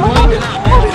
Oh, oh, oh, oh.